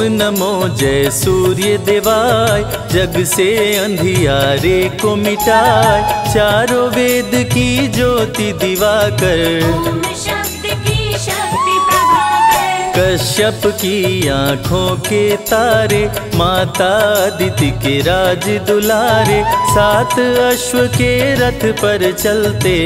नमो जय सूर्य देवाय, जग से अंधियारे को मिटाए चारों वेद की ज्योति दिवाकर, कश्यप की आँखों के तारे, माता दिति के राज दुलारे, सात अश्व के रथ पर चलते।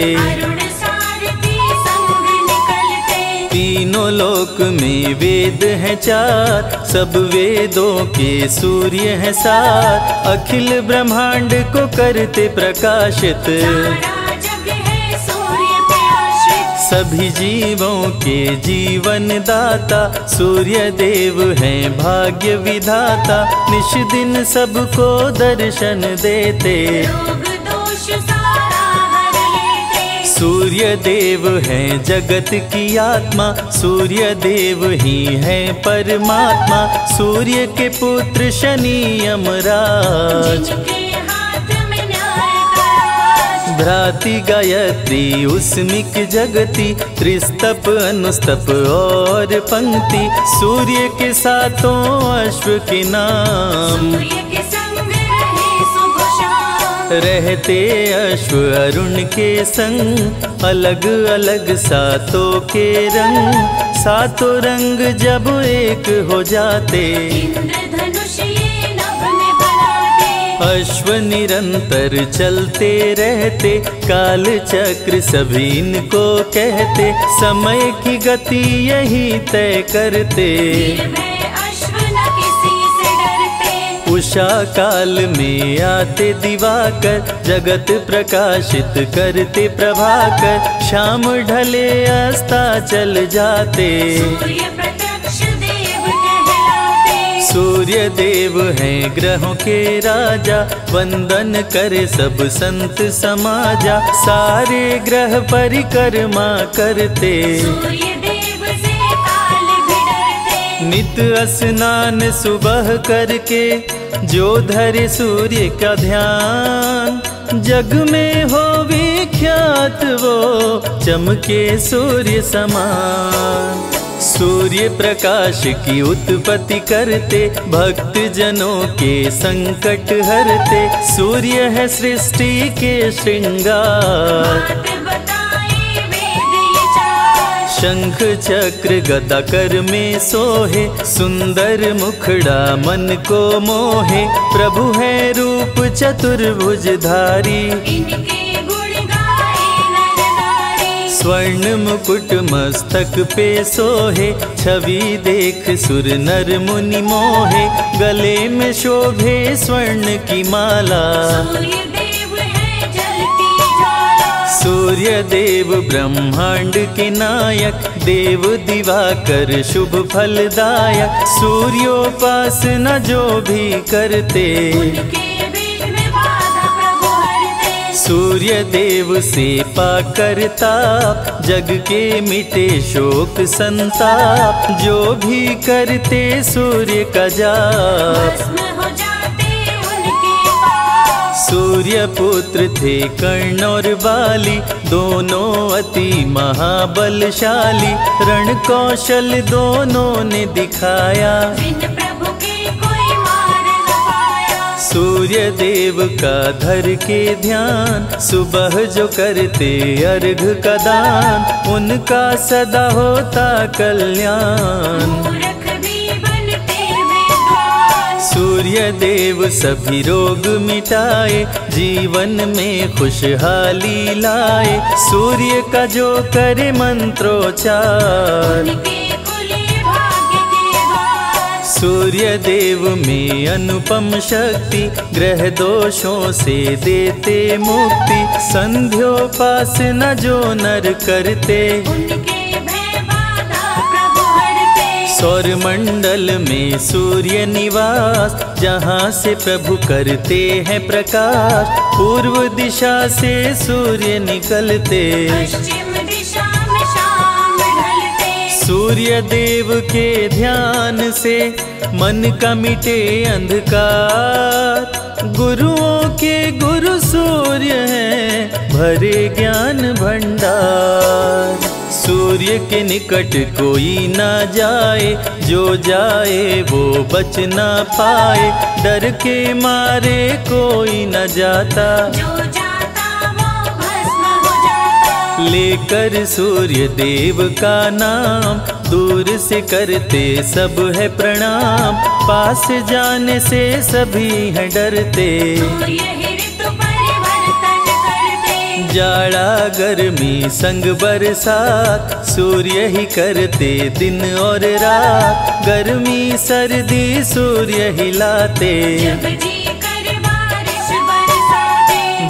तीनों लोक में वेद हैं चार, सब वेदों के सूर्य हैं सात अखिल ब्रह्मांड को करते प्रकाशित। सभी जीवों के जीवन दाता सूर्य देव हैं भाग्य विधाता। निश दिन सबको दर्शन देते। रोग दोष सूर्य देव है जगत की आत्मा सूर्य देव ही है परमात्मा। सूर्य के पुत्र शनि यमराज। भ्राति गायत्री, उस्मिक जगति, त्रिस्तप अनुस्तप और पंक्ति। सूर्य के सातों अश्व के नाम। सूर्य के रहते अश्व अरुण के संग। अलग अलग सातों के रंग। सातों रंग जब एक हो जाते। अश्व निरंतर चलते रहते। काल चक्र सभी इनको कहते। समय की गति यही तय करते। उषा काल में आते दिवाकर जगत प्रकाशित करते प्रभाकर। शाम ढले अस्ता चल जाते। सूर्य देव हैं ग्रहों के राजा वंदन करे सब संत समाजा। सारे ग्रह परिक्रमा करते। नित स्नान सुबह करके जो धरे सूर्य का ध्यान, जग में हो विख्यात वो चमके सूर्य समान। सूर्य प्रकाश की उत्पत्ति करते भक्त जनों के संकट हरते। सूर्य है सृष्टि के श्रृंगार। शंख चक्र गदा कर में सोहे सुंदर मुखड़ा मन को मोहे। प्रभु है रूप चतुर्भुज धारी। इनके गुण गाए नर नारी। स्वर्ण मुकुट मस्तक पे सोहे छवि देख सुर नर मुनि मोहे। गले में शोभे स्वर्ण की माला। सूर्य देव ब्रह्मांड के नायक देव दिवाकर शुभ फलदायक सूर्योपासना जो भी करते। सूर्य देव से पाकर ताप जग के मिटे शोक संताप जो भी करते सूर्य का जाप। सूर्य पुत्र थे कर्ण और बाली दोनों अति महाबलशाली। रण कौशल दोनों ने दिखाया। प्रभु के कोई मार सूर्य देव का धर के ध्यान सुबह जो करते अर्घ का दान उनका सदा होता कल्याण। सूर्य देव सभी रोग मिटाए, जीवन में खुशहाली लाए। सूर्य का जो करे द्वार सूर्य देव में अनुपम शक्ति, ग्रह दोषों से देते मुक्ति। संध्योपासना जो नर करते उनके सौर मंडल में सूर्य निवास जहाँ से प्रभु करते हैं प्रकाश। पूर्व दिशा से सूर्य निकलते। पश्चिम दिशा में शाम ढलते। सूर्य देव के ध्यान से मन का मिटे अंधकार। गुरुओं के गुरु सूर्य हैं भरे ज्ञान भंडार। सूर्य के निकट कोई न जाए जो जाए वो बच ना पाए। डर के मारे कोई न जाता। जो जाता वो भस्म हो जाता। लेकर सूर्य देव का नाम दूर से करते सब है प्रणाम। पास जाने से सभी हैं डरते। सूर्य जाड़ा गर्मी संग बरसात सूर्य ही करते दिन और रात। गर्मी सर्दी सूर्य ही लाते।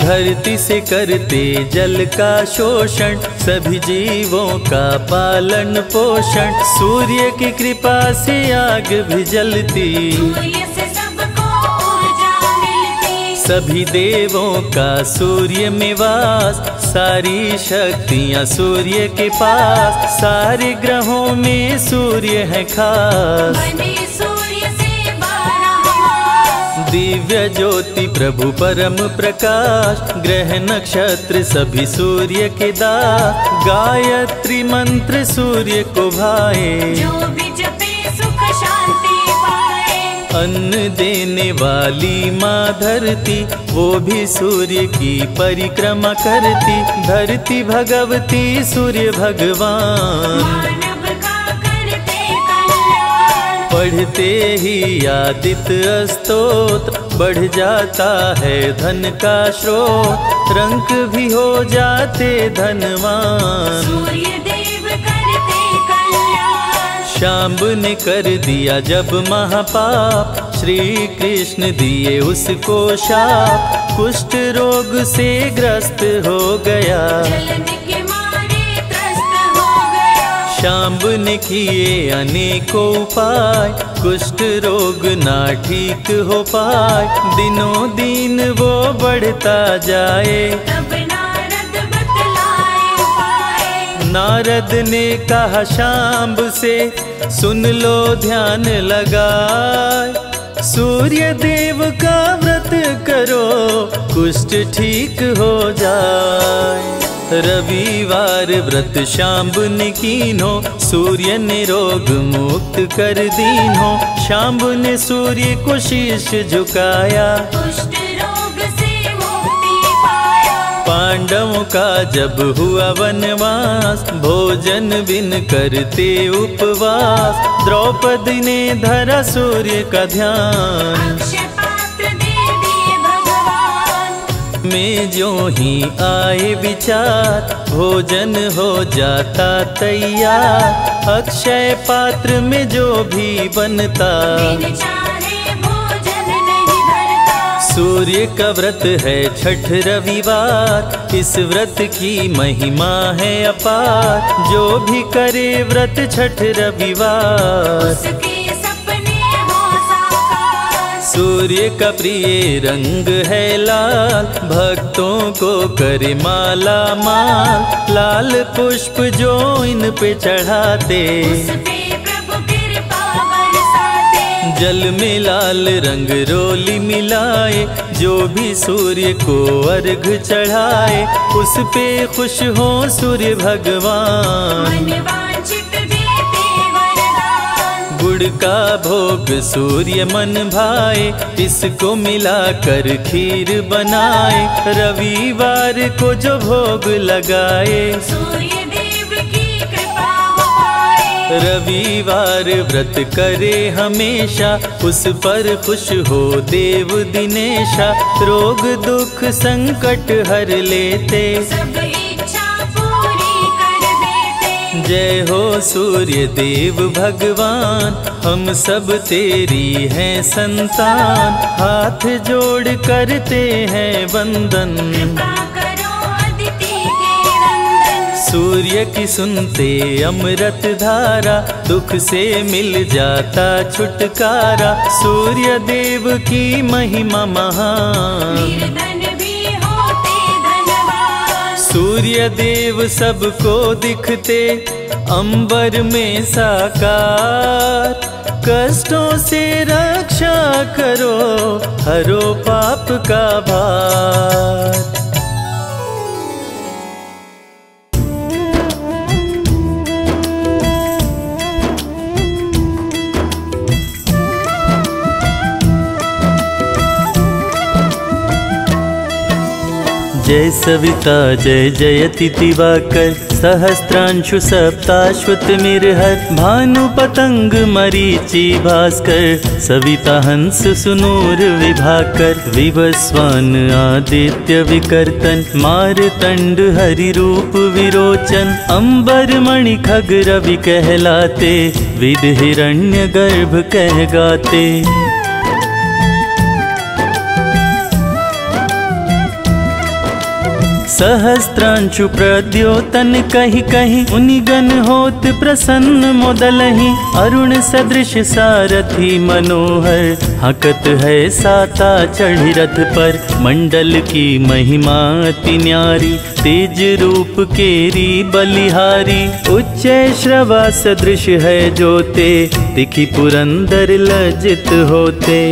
धरती से करते जल का शोषण सभी जीवों का पालन पोषण। सूर्य की कृपा से आग भी जलती। सभी देवों का सूर्य में वास सारी शक्तियाँ सूर्य के पास सारे ग्रहों में सूर्य है खास। दिव्य ज्योति प्रभु परम प्रकाश ग्रह नक्षत्र सभी सूर्य के दास गायत्री मंत्र सूर्य को भाए। जो भी जपे सुख शांति अन्न देने वाली माँ धरती वो भी सूर्य की परिक्रमा करती। धरती भगवती सूर्य भगवान। पढ़ते ही आदित्य स्तोत्र बढ़ जाता है धन का स्रोत। रंक भी हो जाते धनवान। शाम्ब ने कर दिया जब महापाप। श्री कृष्ण दिए उसको शाप। कुष्ठ रोग से ग्रस्त हो गया। शाम्ब ने किए अनेकों उपाय। कुष्ठ रोग ना ठीक हो पाए। दिनों दिन वो बढ़ता जाए। नारद ने कहा शाम्ब से सुन लो, ध्यान लगाए। सूर्य देव का व्रत करो, कुष्ठ ठीक हो जाए। रविवार व्रत शाम्ब ने कीनो सूर्य ने रोग मुक्त कर दीनो। शाम्ब ने सूर्य को शीश झुकाया। पांडवों का जब हुआ वनवास भोजन बिन करते उपवास। द्रौपदी ने धरा सूर्य का ध्यान। अक्षय पात्र दे दिए भगवान। में जो ही आए विचार भोजन हो जाता तैयार। अक्षय पात्र में जो भी बनता। सूर्य का व्रत है छठ रविवार। इस व्रत की महिमा है अपार। जो भी करे व्रत छठ रविवार। सूर्य का प्रिय रंग है लाल। भक्तों को करे माला माल। लाल पुष्प जो इन पे चढ़ाते। जल में लाल रंग रोली मिलाए जो भी सूर्य को अर्घ चढ़ाए उस पे खुश हो सूर्य भगवान। गुड़ का भोग सूर्य मन भाए इसको मिलाकर खीर बनाए रविवार को जो भोग लगाए। सूर्य रविवार व्रत करे हमेशा उस पर खुश हो देव दिनेशा। रोग दुख संकट हर लेते। सब इच्छा पूरी कर देते। जय हो सूर्य देव भगवान हम सब तेरी हैं संतान। हाथ जोड़ करते हैं वंदन। सूर्य की सुनते अमृत धारा दुख से मिल जाता छुटकारा। सूर्य देव की महिमा महान। सूर्य देव सबको दिखते अंबर में साकार। कष्टों से रक्षा करो हरो पाप का भार। जय सविता, जय जयति दिवाकर। सहस्रांशु सप्ताश्वत मिरहर। भानु पतंग मरीचि भास्कर। सविता हंस सुनूर विभाकर। विवस्वान आदित्य विकर्तन। मारतंड हरि रूप विरोचन। अंबर मणि खग रवि कहलाते। विद हिरण्य गर्भ कह गाते। सहस्त्रांशु प्रद्योतन कही कही उनिगन होत प्रसन्न मोदलही। अरुण सदृश सारथी मनोहर, हकत है साता चढ़ी रथ पर। मंडल की महिमा अति न्यारी, तेज रूप केरी बलिहारी। उच्च श्रवा सदृश है जोते दिखी पुरंदर लज्जित होते।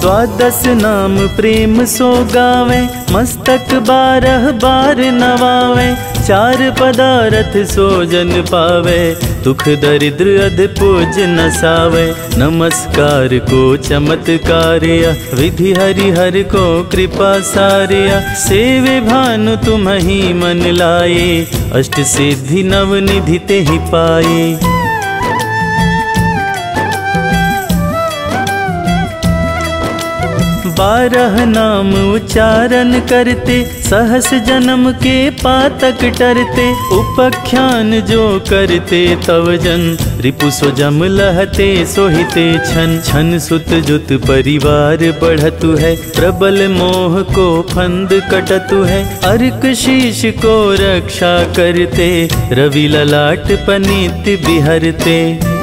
द्वादश नाम प्रेम सो गावे, मस्तक बारह बार नवावे, चार पदारथ सो जन पावे, दुख दरिद्र अध पूज नसावे। नमस्कार को चमत्कार्य, विधि हरि हर को कृपा सार्य, सेवे भानु तुम ही मन लाए, अष्ट सिद्धि नव निधि ते ही पाए। बारह नाम उच्चारण करते, सहस जन्म के पातक टरते, उपख्यान जो करते तव जन। रिपु सो जम लहते, सोहिते छन। छन सुत जुत परिवार बढ़तु है, प्रबल मोह को फंद कटतु है। अर्क शीश को रक्षा करते, रवि ललाट पनीत बिहरते।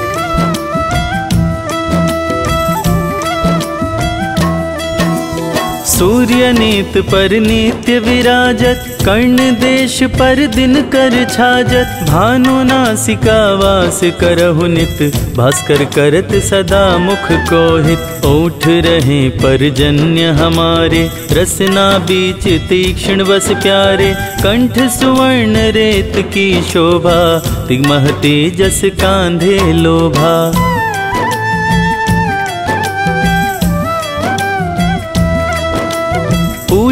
सूर्य नीत पर नित्य विराजत, कर्ण देश पर दिन कर छाजत। भानु नासिका वास करहु नित, भास्कर करत सदा मुख को हित ओठ रहे परजन्य हमारे, रसना बीच तीक्ष्ण बस प्यारे। कंठ सुवर्ण रेत की शोभा, तिगमह तेजस कांधे लोभा।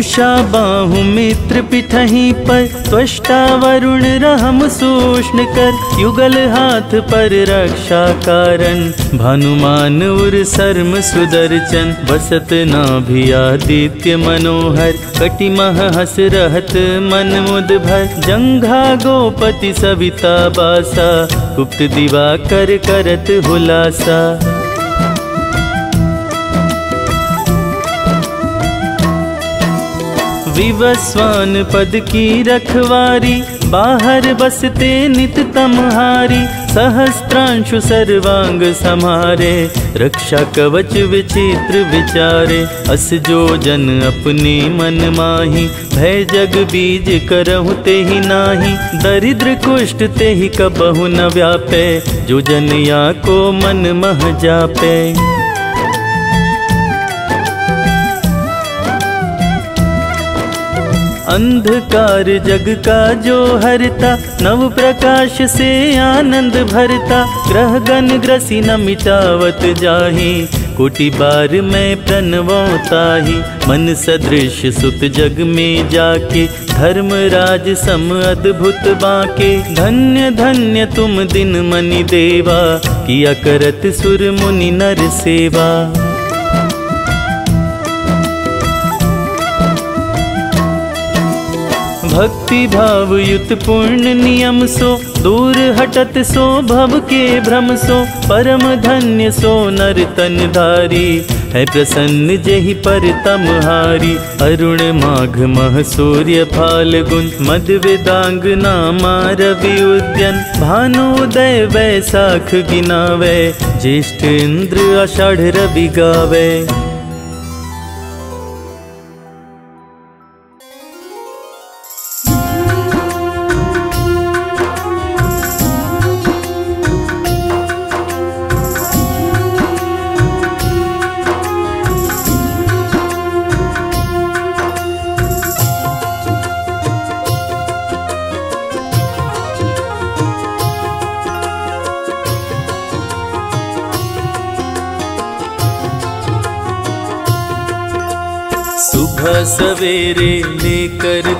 पूषा बाहु मित्र पिठही पर। त्वष्टा वरुण, रहम सूष्ण कर। युगल हाथ पर रक्षा कारण। भानुमान उर सर्म सुदर्शन। बसत नाभियादित्य मनोहर। कटिमह हस रहत मन मुद भर जंघा गोपति सविता बासा। गुप्त दिवा कर करत हुलासा। विवस्वान पद की रखवारी, बाहर बसते नित तमहारी, सहस्त्रांशु सर्वांग समारे रक्षा कवच विचित्र विचारे, अस जो जन अपने मन माही, भय जग बीज करहु ते ही नाही, दरिद्र कुष्ठ ते ही कबहु न व्यापे, जो जन या को मन मह जापे। अंधकार जग का जो हरता, नव प्रकाश से आनंद भरता। ग्रह गण ग्रसी न मिटावत जाही, कोटि बार मैं प्रणवता ही। मन सदृश सुत जग में जाके, धर्म राज सम अद्भुत बाके। धन्य धन्य तुम दिन मनि देवा, किया करत सुर मुनि नर सेवा। भक्ति भाव युत पूर्ण नियम सो, दूर हटत सो, भव के भ्रम सो, परम धन्य सो नर तन धारी। है प्रसन्न जेहि पर तमहारी अरुण माघ मह सूर्य फाल्गुन मद वेदांग नामा रवि उद्यन। भानुदय वैसाख गिनावे, ज्येष्ठ इंद्र आषाढ़ रवि गावे।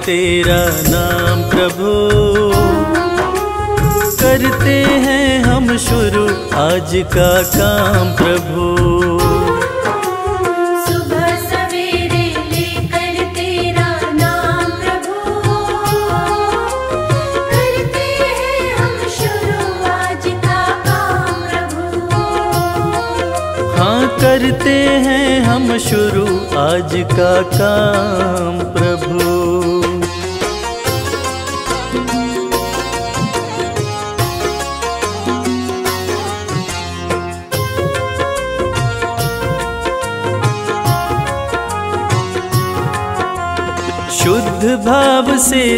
तेरा नाम प्रभु। करते हैं हम शुरू आज का काम प्रभु। सुबह सवेरे लेकर तेरा नाम प्रभु। करते हैं हम शुरू आज का काम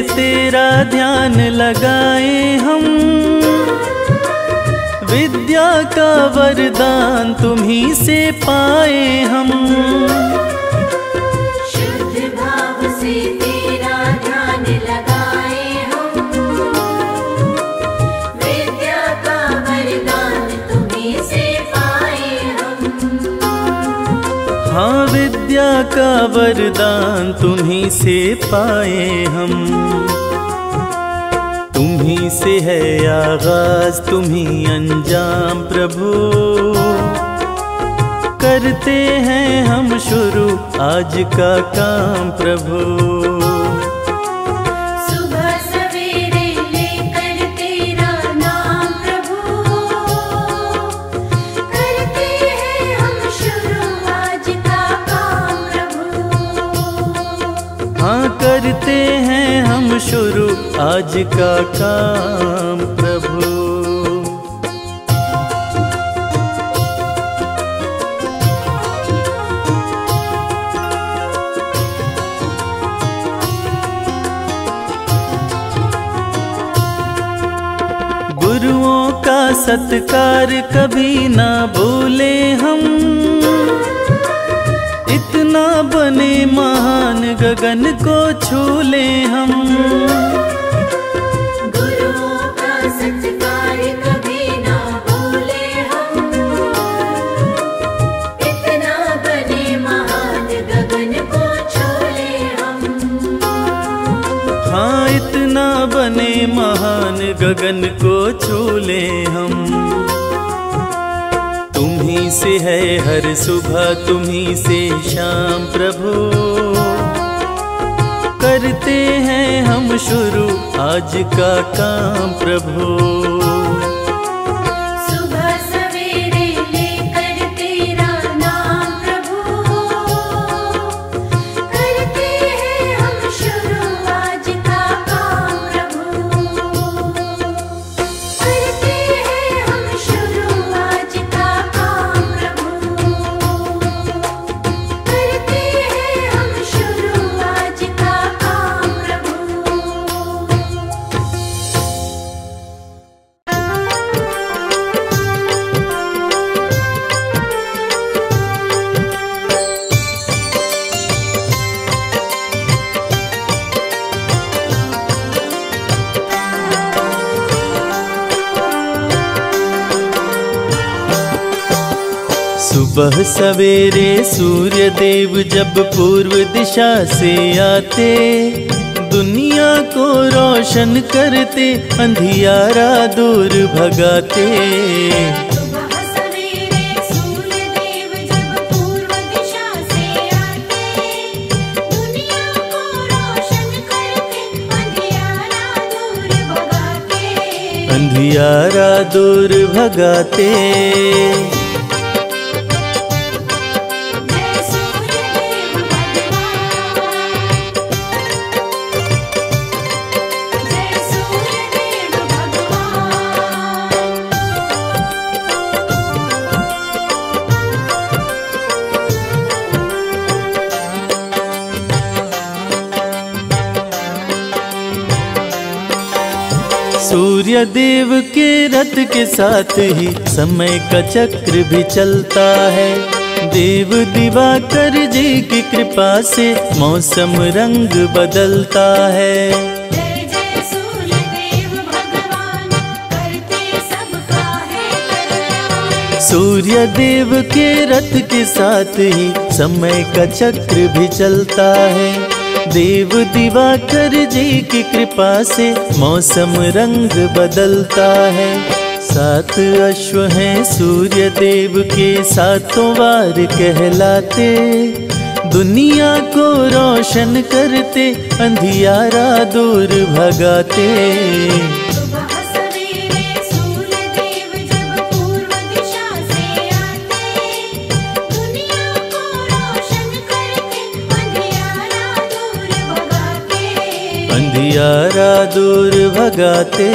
तेरा ध्यान लगाए हम। विद्या का वरदान तुम्ही से पाए हम। का वरदान तुम्ही से पाए हम। तुम्ही से है आगाज़, तुम्ही अंजाम प्रभु। करते हैं हम शुरू आज का काम प्रभु। करते हैं हम शुरू आज का काम, प्रभु। गुरुओं का सत्कार कभी ना भूले हम। इतना बने महान गगन को छू ले ना हम। बने महान गगन को छोले हम। हाँ इतना बने महान गगन को छूले हम। तुम्ही से है हर सुबह तुम्ही से शाम प्रभु। करते हैं हम शुरू आज का काम प्रभु। सुबह सवेरे सूर्य देव जब पूर्व दिशा से आते दुनिया को रोशन करते अंधियारा दूर भगाते। सुबह दूर सूर्य सूर्य देव के रथ के साथ ही समय का चक्र भी चलता है। देव दिवाकर जी की कृपा से मौसम रंग बदलता है। सूर्य देव के रथ के साथ ही समय का चक्र भी चलता है। देव दिवाकर जी की कृपा से मौसम रंग बदलता है। सात अश्व हैं सूर्य देव के, सातों वार कहलाते। दुनिया को रोशन करते, अंधियारा दूर भगाते। अंधियारा दूर भगाते।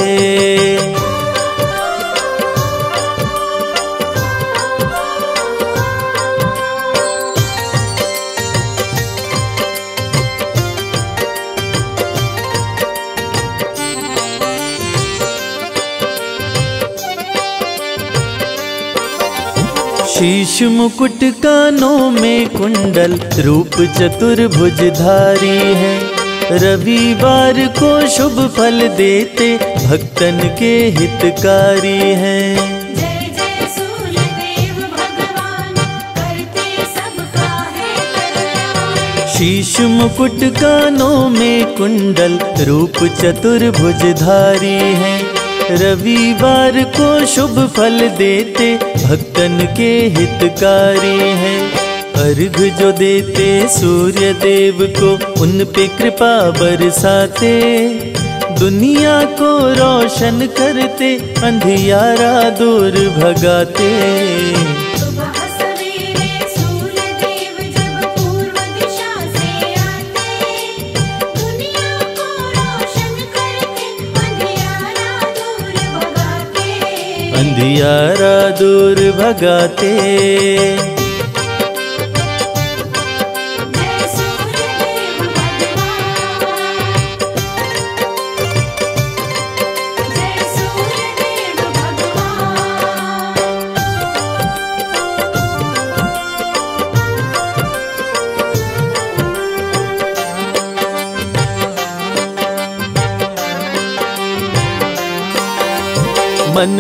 शीश मुकुट कानों में कुंडल रूप चतुर्भुजधारी है। रविवार को शुभ फल देते भक्तन के हितकारी हैं। जय जय सूर्य देव भगवान करते सबका कल्याण शीश मुकुट कानों में कुंडल रूप चतुर्भुजधारी है। रविवार को शुभ फल देते भक्तन के हितकारी हैं। अर्घ जो देते सूर्य देव को उन पे कृपा बरसाते। दुनिया को रोशन करते अंधियारा दूर भगाते। सुबह दूर सूर्य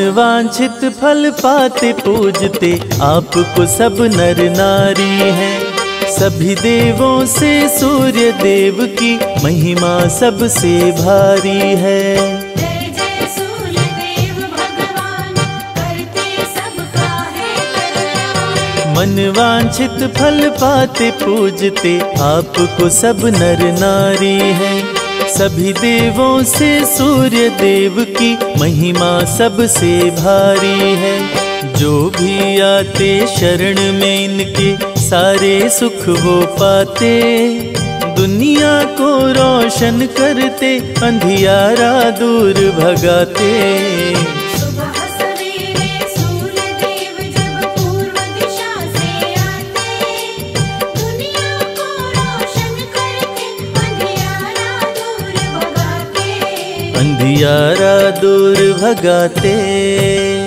वांछित फल पाते पूजते आपको सब नर नारी हैं। सभी देवों से सूर्य देव की महिमा सबसे भारी है। मन वांछित फल पाते पूजते आपको सब नर नारी हैं। सभी देवों से सूर्य देव की महिमा सबसे भारी है। जो भी आते शरण में इनके सारे सुख वो पाते। दुनिया को रोशन करते, अंधियारा दूर भगाते। अंधियारा दूर भगाते।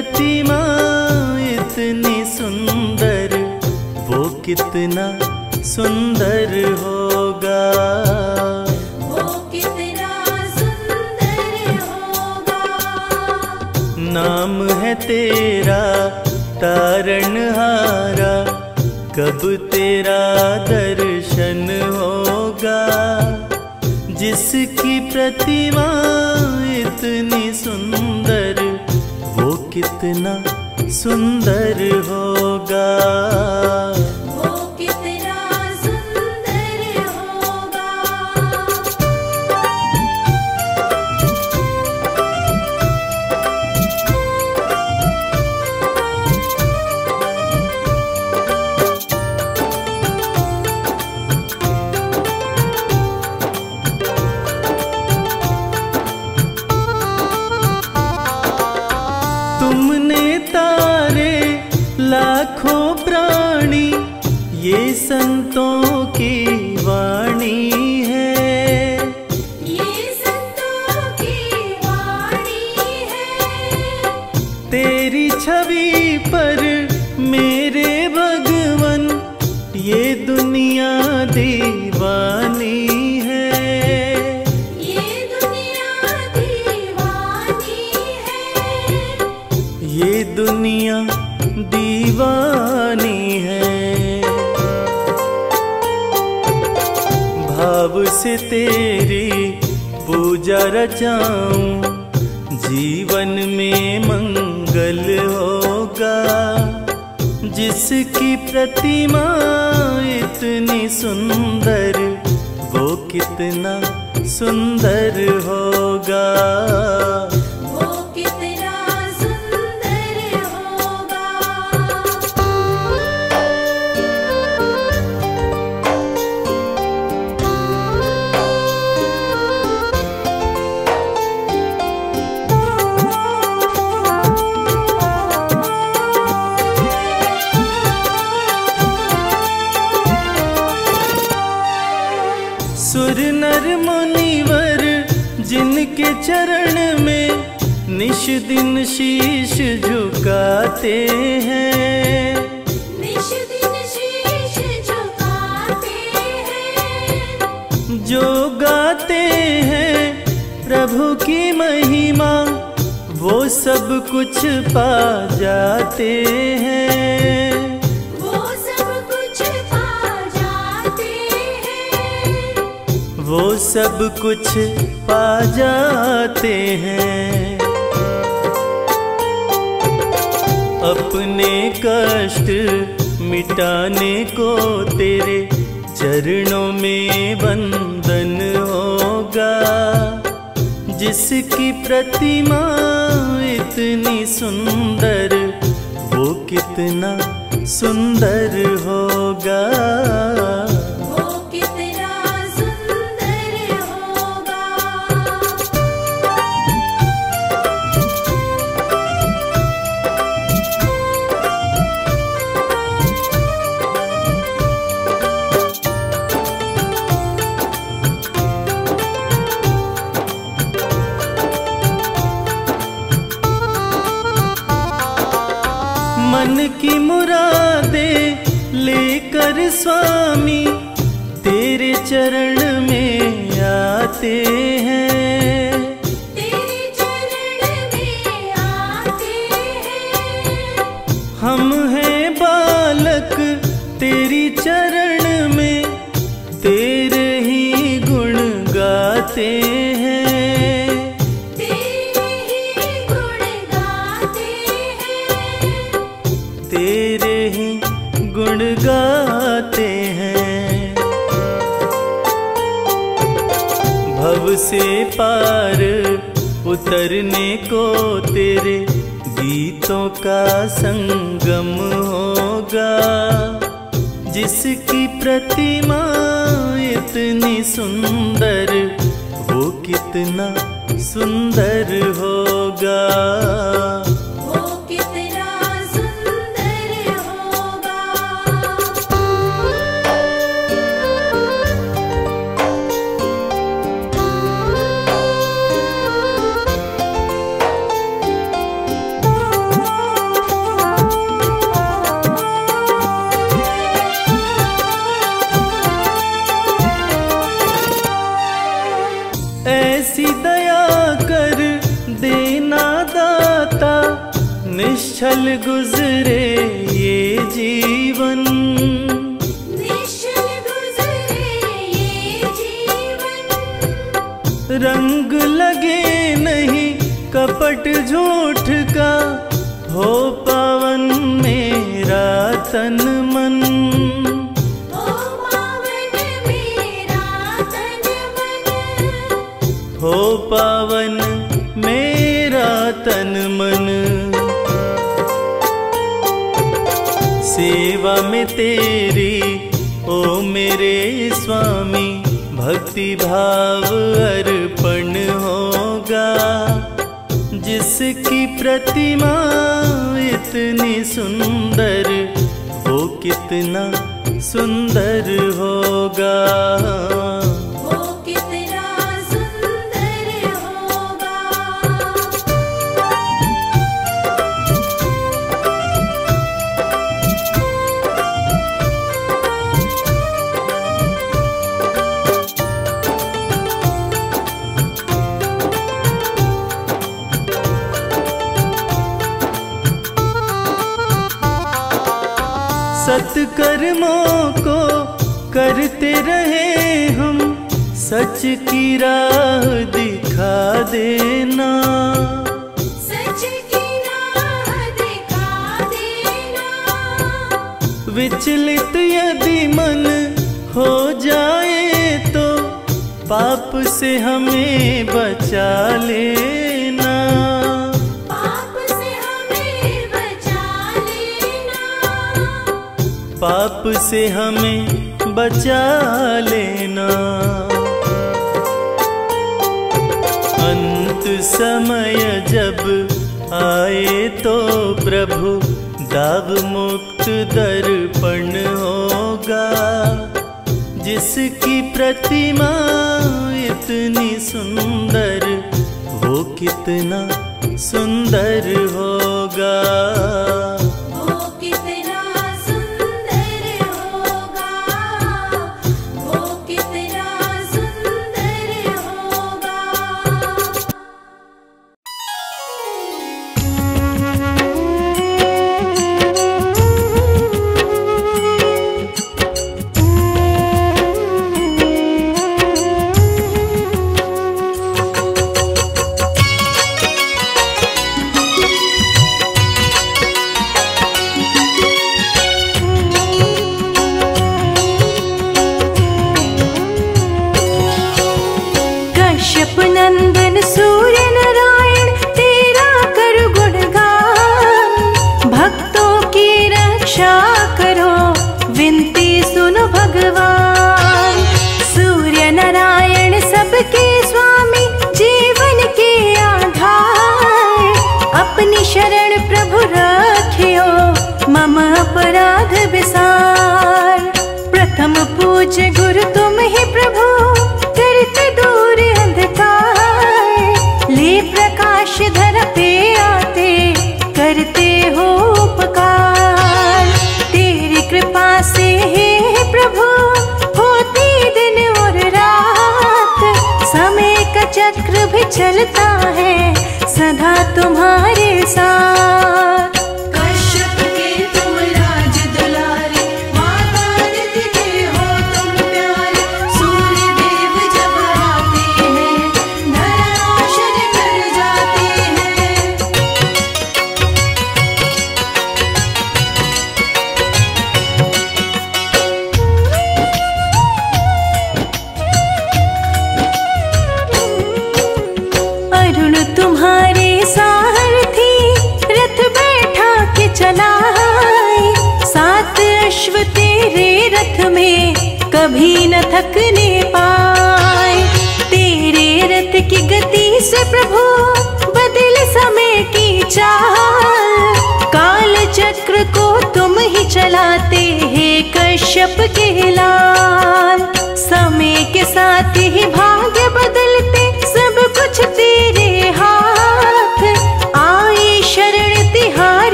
प्रतिमा इतनी सुंदर वो कितना सुंदर होगा। वो कितना सुंदर होगा। नाम है तेरा तारणहारा कब तेरा दर्शन होगा? जिसकी प्रतिमा इतनी सुंदर कितना सुंदर होगा। जाते हैं। वो सब कुछ पा जाते हैं। वो सब कुछ पा जाते हैं। अपने कष्ट मिटाने को तेरे चरणों में बंधन होगा। जिसकी प्रतिमा इतनी सुंदर कितना सुंदर होगा। see. हमें बचा लेना। पाप से हमें बचा लेना। पाप से हमें बचा लेना। अंत समय जब आए तो प्रभु दाव मुक्त दर्पण होगा। जिसकी प्रतिमा कितनी सुंदर वो कितना सुंदर होगा।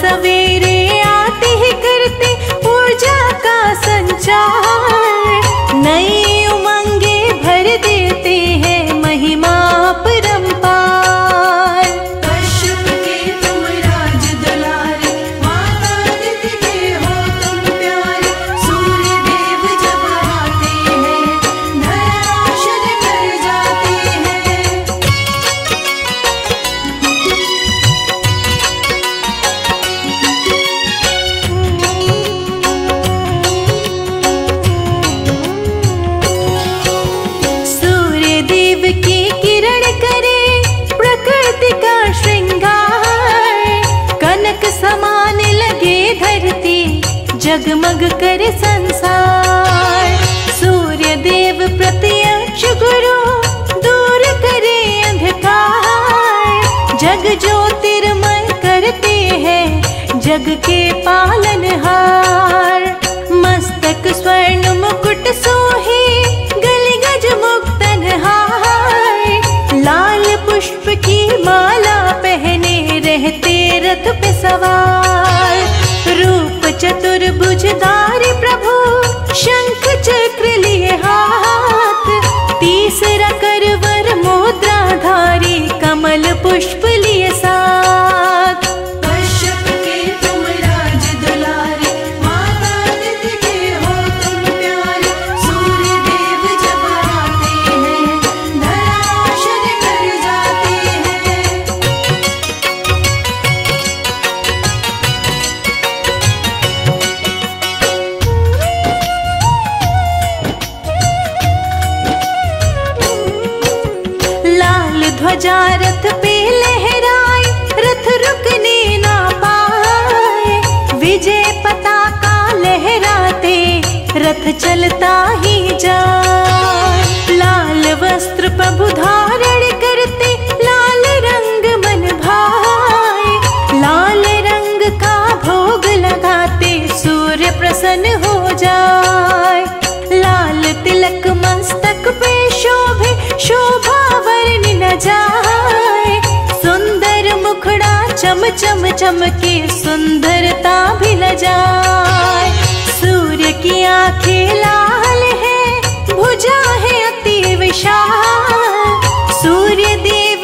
सुबह के पालनहार रथ चलता ही जा लाल वस्त्र प्रभु धारण करते लाल रंग मन भाए। लाल रंग का भोग लगाते सूर्य प्रसन्न हो जाए। लाल तिलक मस्तक पे शोभे, शोभा वर्ण न जाए। सुंदर मुखड़ा चम चम चमके, सुंदरता भी न जाए। की आँखें लाल है भुजा है अति विशाल। सूर्य देव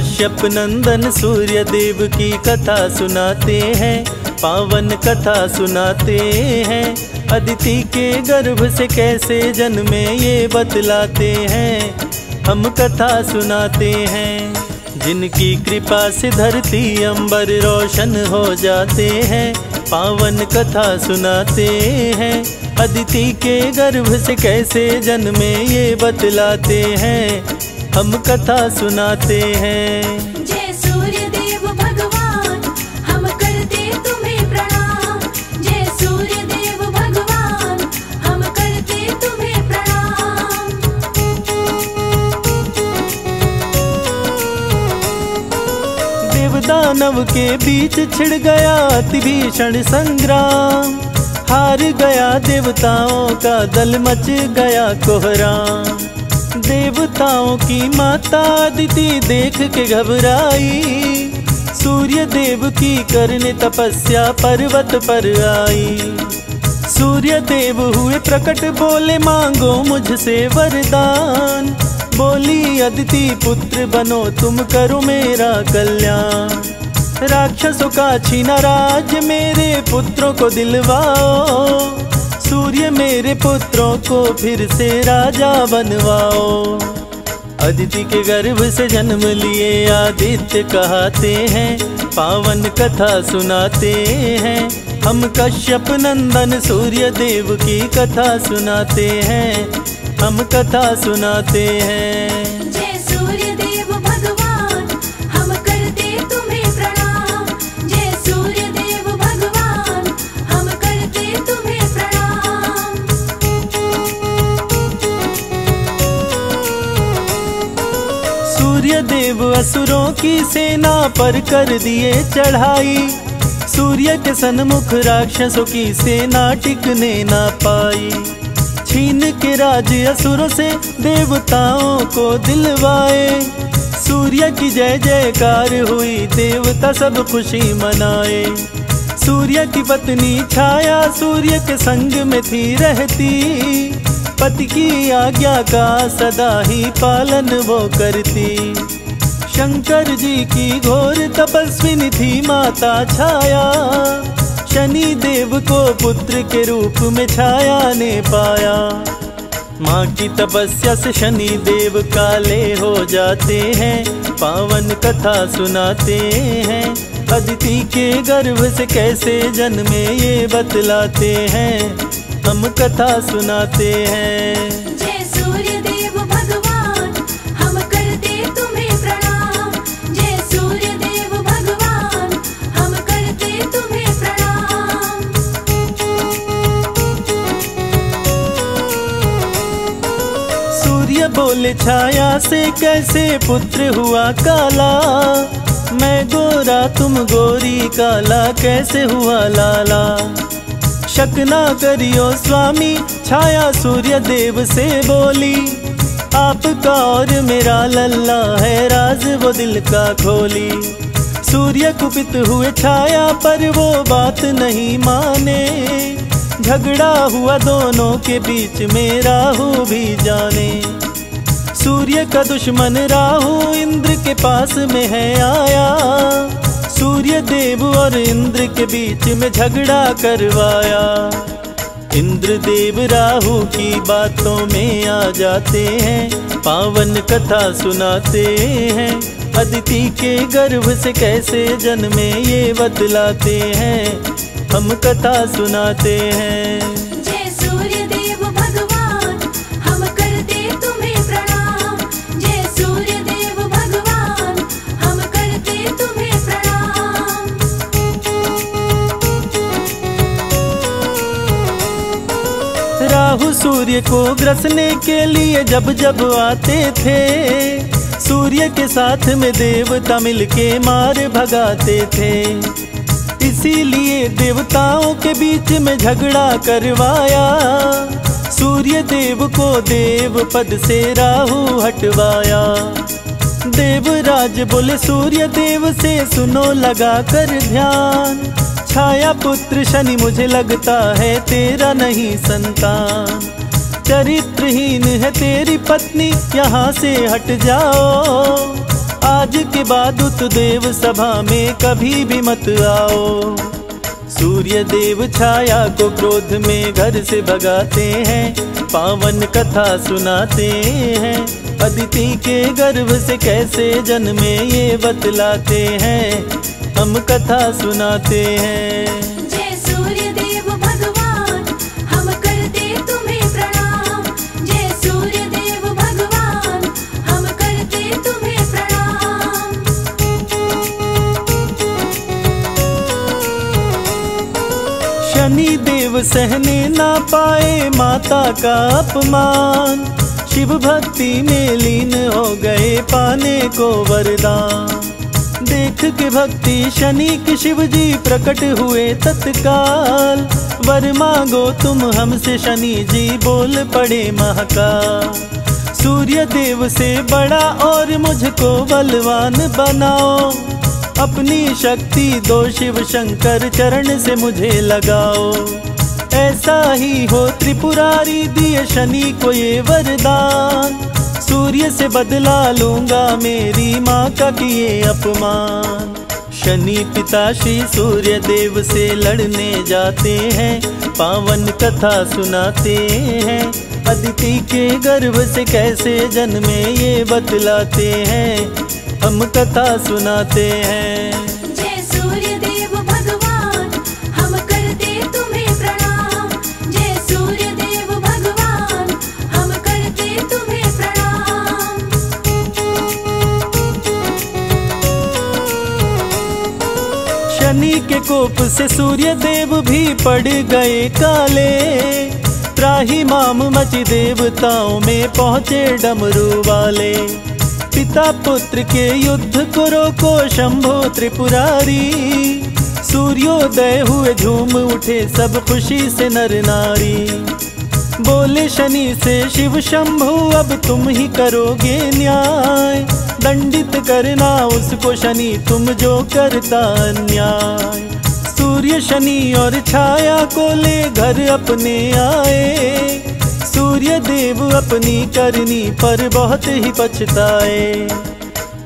कश्यप नंदन सूर्य देव की कथा सुनाते हैं, पावन कथा सुनाते हैं। अदिति के गर्भ से कैसे जन्मे ये बतलाते हैं, हम कथा सुनाते हैं। जिनकी कृपा से धरती अंबर रोशन हो जाते हैं, पावन कथा सुनाते हैं। अदिति के गर्भ से कैसे जन्मे ये बतलाते हैं हम कथा सुनाते हैं। जय सूर्य देव भगवान हम करते तुम्हें प्रणाम। जय सूर्य देव भगवान हम करते तुम्हें प्रणाम। देवदानव के बीच छिड़ गया अति भीषण संग्राम। हार गया देवताओं का दल मच गया कोहराम। देवताओं की माता अदिति देख के घबराई। सूर्य देव की करने तपस्या पर्वत पर आई। सूर्य देव हुए प्रकट बोले, मांगो मुझसे वरदान। बोली अदिति पुत्र बनो, तुम करो मेरा कल्याण। राक्षसों का छीना राज मेरे पुत्रों को दिलवाओ। सूर्य मेरे पुत्रों को फिर से राजा बनवाओ। अदिति के गर्भ से जन्म लिए आदित्य कहते हैं, पावन कथा सुनाते हैं। हम कश्यप नंदन सूर्य देव की कथा सुनाते हैं, हम कथा सुनाते हैं। देव असुरों की सेना पर कर दिए चढ़ाई। सूर्य के सन्मुख राक्षसों की सेना टिकने ना पाई। छीन के राज असुरों से देवताओं को दिलवाए। सूर्य की जय जयकार हुई देवता सब खुशी मनाए। सूर्य की पत्नी छाया सूर्य के संग में थी रहती। पति की आज्ञा का सदा ही पालन वो करती। शंकर जी की घोर तपस्विनी थी माता छाया। शनि देव को पुत्र के रूप में छाया ने पाया। माँ की तपस्या से शनि देव काले हो जाते हैं, पावन कथा सुनाते हैं। अदिति के गर्भ से कैसे जन्मे ये बतलाते हैं। हम कथा सुनाते हैं। जय सूर्य देव भगवान हम करते तुम्हें प्रणाम। जय सूर्य देव भगवान हम करते तुम्हें प्रणाम। सूर्य बोले छाया से कैसे पुत्र हुआ काला? मैं गोरा तुम गोरी काला कैसे हुआ लाला? शक ना करियो स्वामी, छाया सूर्य देव से बोली। आपका और मेरा लल्ला है राज, वो दिल का खोली। सूर्य कुपित हुए छाया पर वो बात नहीं माने। झगड़ा हुआ दोनों के बीच में राहु भी जाने। सूर्य का दुश्मन राहु, इंद्र के पास में है आया। सूर्य देव और इंद्र के बीच में झगड़ा करवाया। इंद्र देव राहु की बातों में आ जाते हैं, पावन कथा सुनाते हैं। अदिति के गर्भ से कैसे जन्मे ये बतलाते हैं, हम कथा सुनाते हैं। राहु सूर्य को ग्रसने के लिए जब जब आते थे, सूर्य के साथ में देवता मिल के मार भगाते थे। इसीलिए देवताओं के बीच में झगड़ा करवाया, सूर्य देव को देव पद से राहु हटवाया। देवराज बोले, सूर्य देव से सुनो लगा कर ध्यान छाया पुत्र शनि मुझे लगता है तेरा नहीं संतान। चरित्रहीन है तेरी पत्नी, यहाँ से हट जाओ। आज के बाद उत देव सभा में कभी भी मत आओ। सूर्य देव छाया को क्रोध में घर से भगाते हैं, पावन कथा सुनाते हैं। अदिति के गर्भ से कैसे जन्मे ये बतलाते हैं हम कथा सुनाते हैं। जय सूर्य देव भगवान हम करते तुम्हें प्रणाम। जय सूर्य देव भगवान हम करते तुम्हें प्रणाम। शनि देव सहने ना पाए माता का अपमान। शिव भक्ति में लीन हो गए पाने को वरदान। देख के भक्ति शनि के शिव जी प्रकट हुए तत्काल। वर मांगो तुम हमसे शनि जी, बोल पड़े महाकाल। सूर्य देव से बड़ा और मुझको बलवान बनाओ। अपनी शक्ति दो शिव शंकर चरण से मुझे लगाओ। ऐसा ही हो त्रिपुरारी दिए शनि को ये वरदान। सूर्य से बदला लूँगा मेरी माँ का किए अपमान। शनि पिता श्री सूर्य देव से लड़ने जाते हैं, पावन कथा सुनाते हैं। अदिति के गर्भ से कैसे जन्मे ये बतलाते हैं, हम कथा सुनाते हैं। कोप से सूर्य देव भी पड़ गए काले। त्राही माम मची देवताओं में पहुँचे डमरू वाले। पिता पुत्र के युद्ध करो को शंभो त्रिपुरारी। सूर्योदय हुए झूम उठे सब खुशी से नर नारी। बोले शनि से शिव शंभु, अब तुम ही करोगे न्याय। दंडित करना उसको शनि, तुम जो करता अन्याय। सूर्य शनि और छाया को ले घर अपने आए। सूर्य देव अपनी करनी पर बहुत ही पछताए।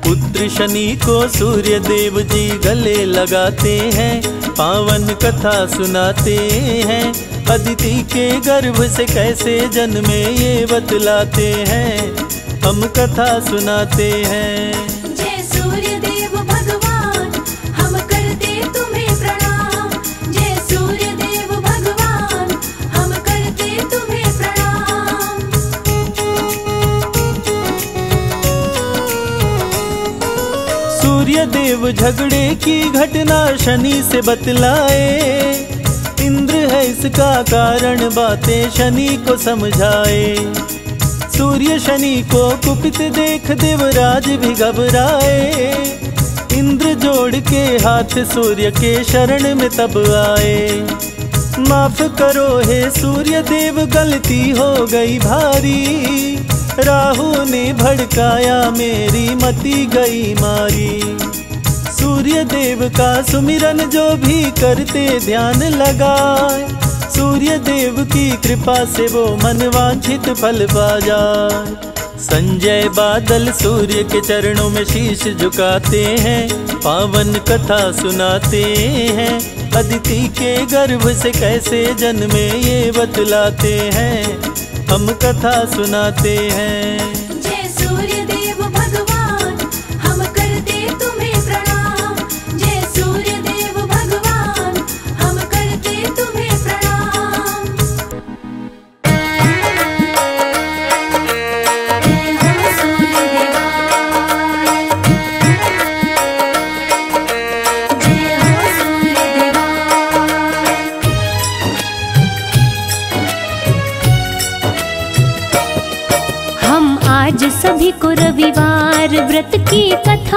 पुत्र शनि को सूर्य देव जी गले लगाते हैं, पावन कथा सुनाते हैं। अदिति के गर्भ से कैसे जन्मे ये बतलाते हैं, हम कथा सुनाते हैं। सूर्य देव झगड़े की घटना शनि से बतलाए। इंद्र है इसका कारण, बातें शनि को समझाए। सूर्य शनि को कुपित देख देवराज भी घबराए। इंद्र जोड़ के हाथ सूर्य के शरण में तब आए। माफ़ करो हे सूर्य देव, गलती हो गई भारी। राहु ने भड़काया, मेरी मती गई मारी। सूर्य देव का सुमिरन जो भी करते ध्यान लगाए। सूर्य देव की कृपा से वो मनवांछित फल पा जाए संजय बादल सूर्य के चरणों में शीश झुकाते हैं, पावन कथा सुनाते हैं। अदिति के गर्भ से कैसे जन्मे ये बतलाते हैं। हम कथा सुनाते हैं। रविवार व्रत की कथा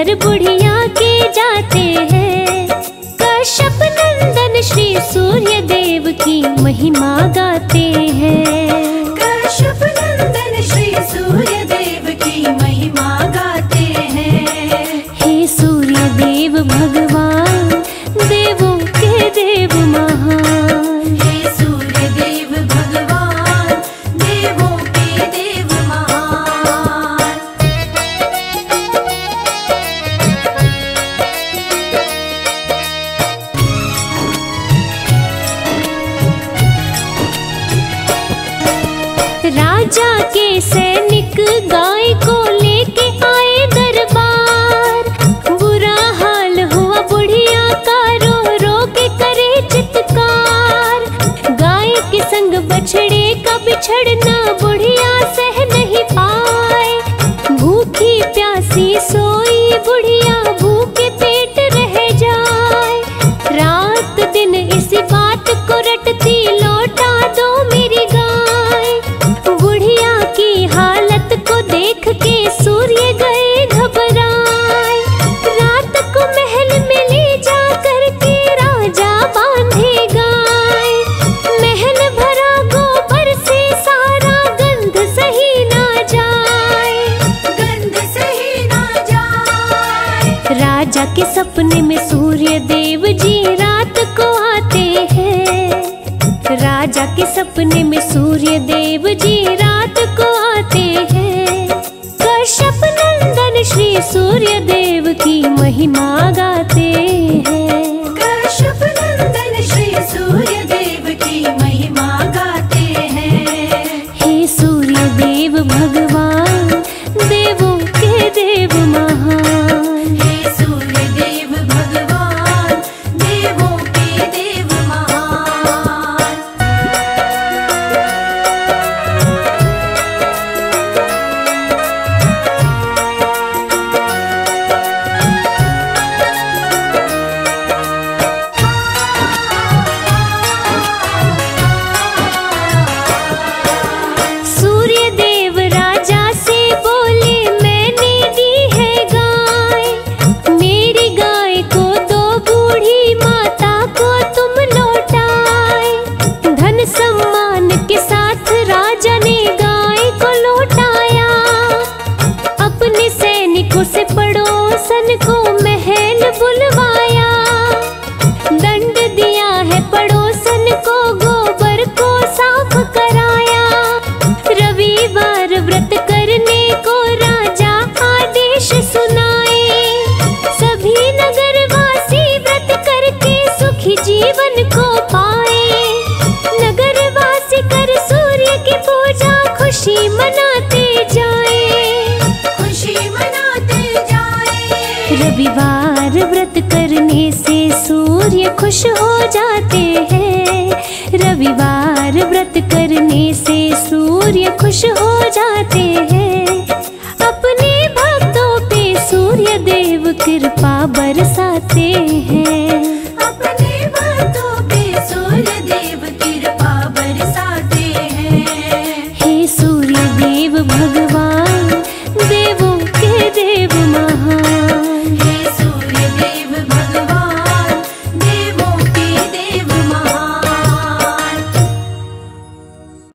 घर बुढ़िया के जाते हैं। कश्यप नंदन श्री सूर्य देव की महिमा